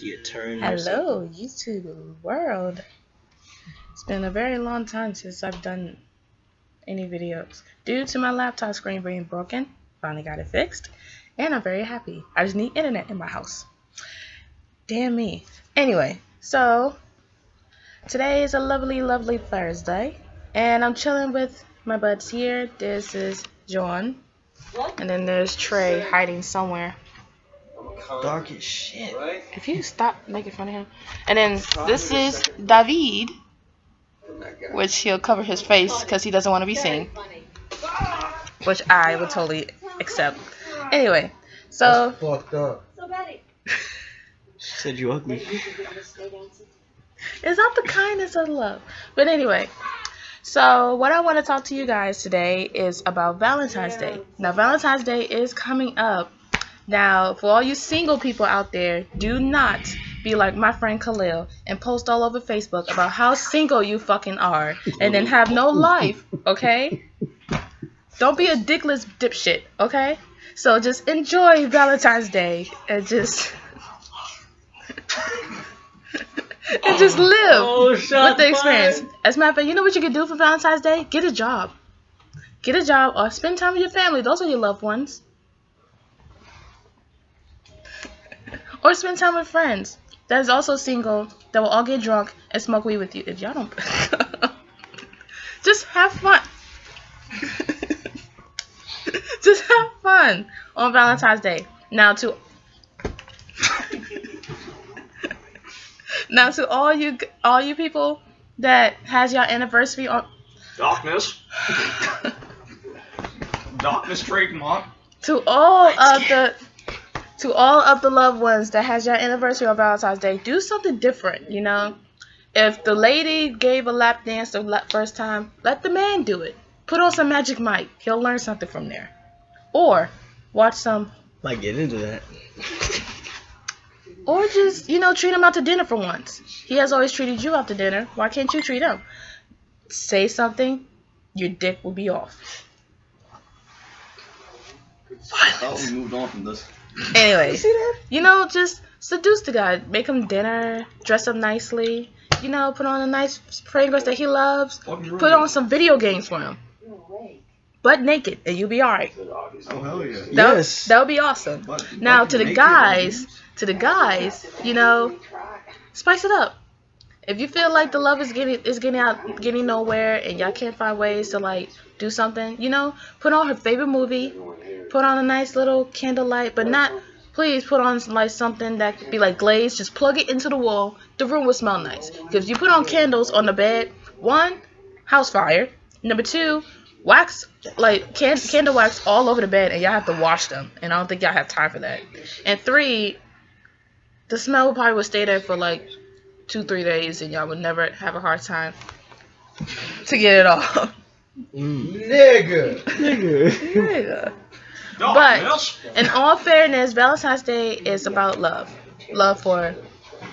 the attorney. Hello, YouTube world. It's been a very long time since I've done any videos. Due to my laptop screen being broken, finally got it fixed, and I'm very happy. I just need internet in my house. Damn me. Anyway, so today is a lovely, lovely Thursday, and I'm chilling with my buds here. This is John, and then there's Trey hiding somewhere. Dark as shit. If you stop making fun of him. And then this is David, which he'll cover his face because he doesn't want to be seen. Which I would totally accept. Anyway, so Fucked up. She said you ugly. it's not the kindness of love. But anyway, so what I want to talk to you guys today is about Valentine's Day. Now, Valentine's Day is coming up. Now, for all you single people out there, do not be like my friend Khalil and post all over Facebook about how single you fucking are and then have no life, okay? Don't be a dickless dipshit, okay? So just enjoy Valentine's Day and just and just live Oh, with the experience. As a matter of fact, you know what you can do for Valentine's Day? Get a job. Get a job or spend time with your family. Those are your loved ones. Or spend time with friends that is also single that will all get drunk and smoke weed with you. If y'all don't, just have fun. just have fun on Valentine's Day. Now to now to all you all you people that has your anniversary on Darkness. Darkness trademark. to all of the to all of the loved ones that has your anniversary on Valentine's Day, do something different, you know? If the lady gave a lap dance the first time, let the man do it. Put on some Magic Mike. He'll learn something from there. Or watch some Might get into that. or just, you know, treat him out to dinner for once. He has always treated you out to dinner. Why can't you treat him? Say something, your dick will be off. I thought oh, we moved on from this. Anyway, you know, just seduce the guy. Make him dinner, dress up nicely. You know, put on a nice fragrance that he loves. Put on some video games for him. Butt naked, and you'll be alright. Oh hell yeah. That, Yes. that would be awesome. Now to the guys, to the guys, you know, spice it up. If you feel like the love is getting is getting out getting nowhere and y'all can't find ways to like do something, you know, put on her favorite movie, put on a nice little candlelight, but not please put on like something that could be like glazed, just plug it into the wall. The room will smell nice. Because you put on candles on the bed, one, house fire. Number two, wax like can- candle wax all over the bed and y'all have to wash them and i don't think y'all have time for that and three the smell would probably would stay there for like two three days and y'all would never have a hard time to get it off Mm. Nigga. Nigga. Yeah. Darkness. in all fairness valentine's day is about love love for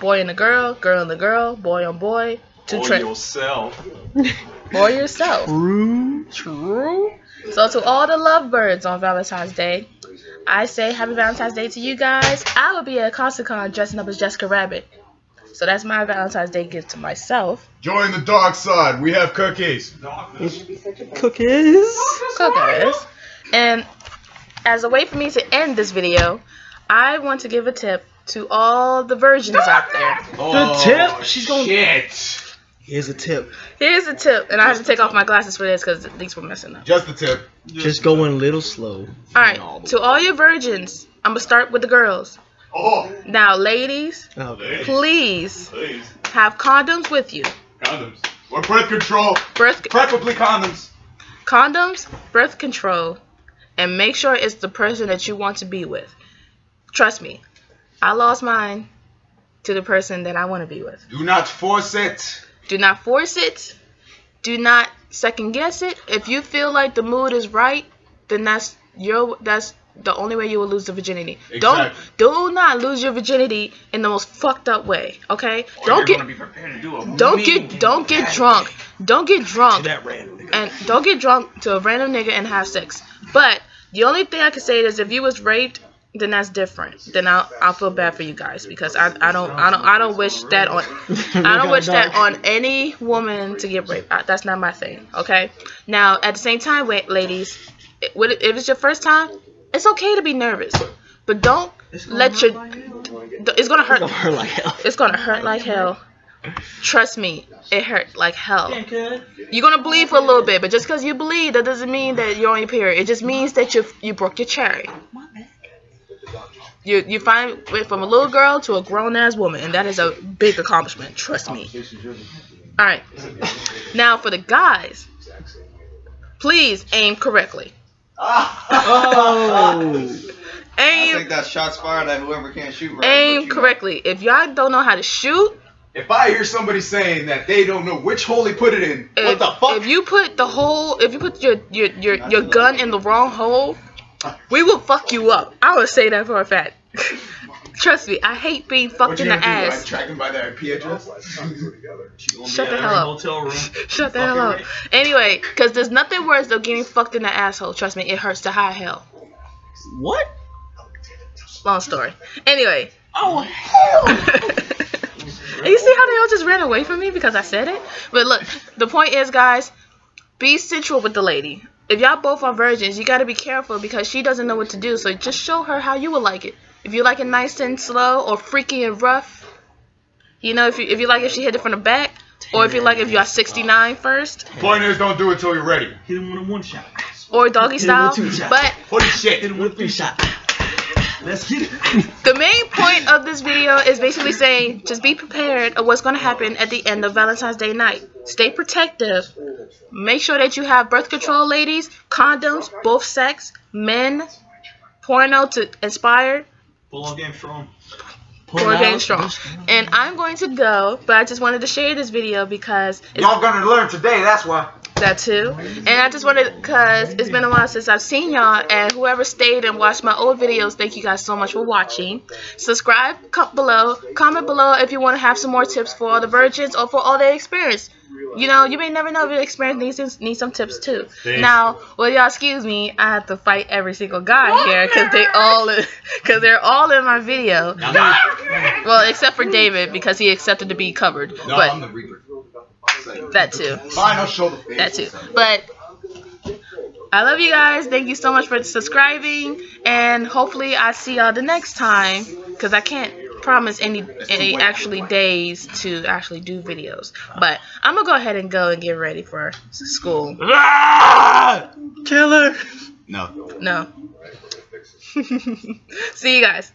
boy and a girl girl and a girl boy on boy two Or tra- yourself. or yourself True. True. So to all the lovebirds on Valentine's Day, I say happy Valentine's Day to you guys. I will be at Katsucon dressing up as Jessica Rabbit. So that's my Valentine's Day gift to myself. Join the dark side. We have cookies. Darkness. Cookies. Cookies. And as a way for me to end this video, I want to give a tip to all the virgins out there. Oh, tip? She's gonna- Shit. Here's a tip. Here's a tip, and I have to take off my glasses for this because these were messing up. Just the tip. Just going a little slow. Alright, to all your virgins, I'm going to start with the girls. Oh. Now, ladies, oh, Okay. please Please. have condoms with you. Condoms. Or birth control. Birth Preferably condoms. condoms, birth control, and make sure it's the person that you want to be with. Trust me, I lost mine to the person that I want to be with. Do not force it. Do not force it. Do not second guess it. If you feel like the mood is right, then that's your that's the only way you will lose the virginity. Exactly. Don't do not lose your virginity in the most fucked up way. Okay? Or don't you're get be prepared to do a don't get don't get drunk. Don't get drunk. That random. and don't get drunk to a random nigga and have sex. But the only thing I can say is if you was raped then that's different. Then I'll I'll feel bad for you guys because I, I don't I don't I don't wish that on I don't wish that on any woman to get raped. I, that's not my thing. Okay. Now at the same time, wait, ladies, it- if it's your first time, it's okay to be nervous, but don't let your it's gonna hurt. Gonna hurt like hell. It's gonna hurt like hell. Trust me, it hurt like hell. You're gonna bleed for a little bit, but just because you bleed, that doesn't mean that you're on your period. It just means that you you broke your cherry. You you find went from a little girl to a grown ass woman, and that is a big accomplishment. Trust me. All right. Now for the guys, please aim correctly. Oh. aim. I Aim think that's shots fired at whoever can't shoot right. aim you know. correctly. If y'all don't know how to shoot, If I hear somebody saying that they don't know which hole they put it in, what the fuck? if you put the hole, if you put your your your, your gun in the wrong hole, we will fuck you up. I would say that for a fact. Trust me, I hate being what fucked in the gonna do? Like ass. track him by their IP address? Shut the hell up. Hotel room. Shut the hell up. Anyway, because there's nothing worse than getting fucked in the asshole. Trust me, it hurts to high hell. What? Long story. Anyway. Oh hell. And you see how they all just ran away from me because I said it? But look, the point is, guys, be sensual with the lady. If y'all both are virgins, you gotta be careful because she doesn't know what to do. So just show her how you would like it. If you like it nice and slow or freaky and rough, you know, if you if you like if she hit it from the back, or if you like if you are 69 first, Point is, don't do it till you're ready. Hit him with a one shot. or doggy Hit him style. with two shots. But Holy shit. Hit him with a three shot. Let's get it. The main point of this video is basically saying just be prepared of what's going to happen at the end of Valentine's Day night. Stay protective. Make sure that you have birth control, ladies, condoms, both sex, men, porno to inspire, on game strong. or game strong. And I'm going to go, but I just wanted to share this video because Y'all gonna learn today, that's why. That too. And I just wanted, because it's been a while since I've seen y'all, and whoever stayed and watched my old videos, thank you guys so much for watching. Subscribe co- below, comment below if you want to have some more tips for all the virgins or for all the experience. You know, you may never know if your experience needs, needs some tips too. Now, well, y'all excuse me, I have to fight every single guy here because they all, because they're all in my video. Well, except for David because he accepted to be covered, No, I'm but the Reaper. That too. Fine, I'll show the face. That too. But I love you guys. Thank you so much for subscribing, and hopefully I see y'all the next time. Cause I can't promise any any actually days to actually do videos. But I'm gonna go ahead and go and get ready for school. Ah! Killer. No. No. see you guys.